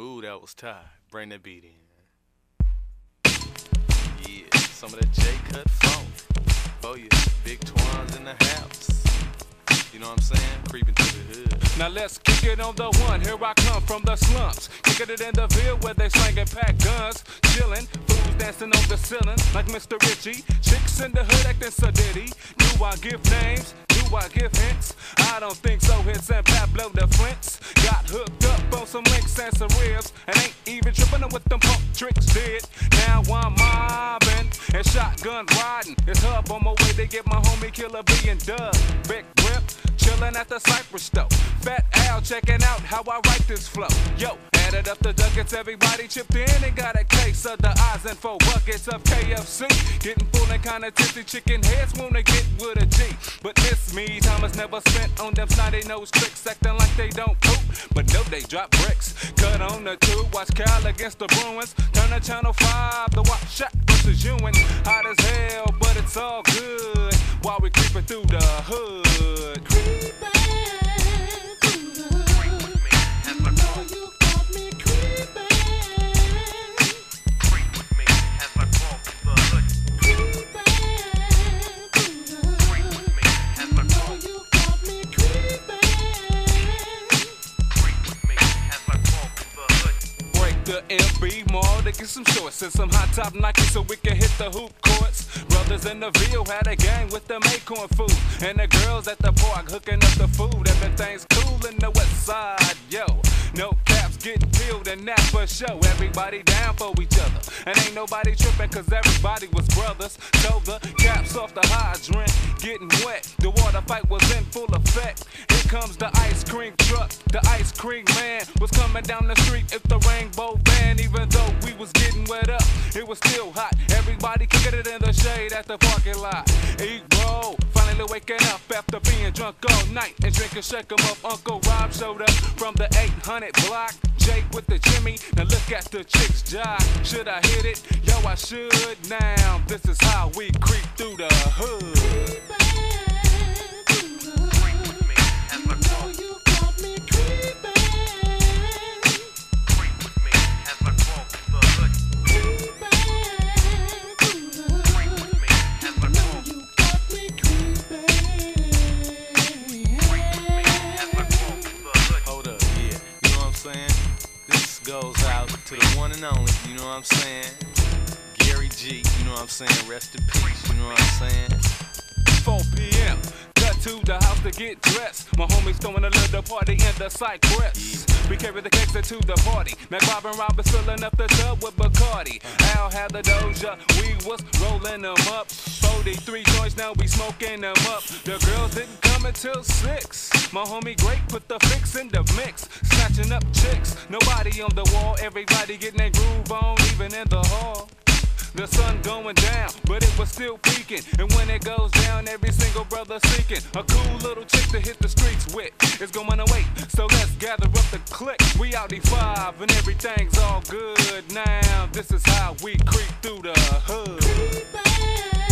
Ooh, that was tight. Bring that beat in. Yeah, some of that J cut funk. Oh yeah, Big Toine's in the house. You know what I'm saying? Creeping through the hood. Now let's kick it on the one. Here I come from the slumps. Kicking it in the field where they slanging pack guns. Chillin', fools dancing on the ceiling like Mr. Richie. Chicks in the hood acting so ditty. Do I give names? I give hints? I don't think so. Hits and Pablo the Flints. Got hooked up on some links and some ribs. And ain't even tripping on what them punk tricks did. Now I'm mobbing and shotgun riding. It's hub on my way to get my homie Killer B and Dub. Big grip, chillin' at the Cypress stove. Fat Al checking out how I write this flow. Yo, added up the ducats, everybody chipped in and got a case of the eyes and four buckets of KFC. Getting full and kinda tipsy, chicken heads wanna get with a G. But this me, time is never spent on them snotty nose tricks, acting like they don't poop. But no, they drop bricks. Cut on the tube, watch Cal against the Bruins. Turn to channel 5 to watch Shaq versus Ewing. Hot as hell, but it's all good. While we creeping through the hood. The LB mall to get some shorts and some hot top Nike so we can hit the hoop courts. Brothers in the Ville had a gang with them acorn food. And the girls at the park hooking up the food. Everything's cool in the west side, yo. No caps getting peeled and that for show. Everybody down for each other. And ain't nobody tripping cause everybody was brothers. So the caps off the hydrant getting wet. The water fight was in full effect. Here comes the ice cream truck. The ice cream man was coming down the street if the rainbow band. Even though we was getting wet up, it was still hot. Everybody kicking it in the shade at the parking lot. Eat waking up after being drunk all night and drinking shake 'em up. Uncle Rob up from the 800 block. Jake with the Jimmy. Now look at the chicks jock. Should I hit it? Yo, I should now. This is how we creep through the hood. To the one and only, you know what I'm saying? Gary G, you know what I'm saying? Rest in peace, you know what I'm saying? 4 p.m. Cut to the house to get dressed. My homies throwing a little party in the Cypress. We carry the cakes to the party. Mac Bob and Rob was filling up the tub with Bacardi. Al had the doja, we was rolling them up. 43 joints, now we smoking them up. The girls didn't come until 6. My homie Great put the fix in the mix. Snatching up chicks. Nobody on the wall, everybody getting their groove on, even in the hall. The sun going down, but it was still peaking. And when it goes down, every single brother seeking a cool little chick to hit the streets with. It's going away, so let's gather up the clique. We out the five, and everything's all good now. This is how we creep through the hood.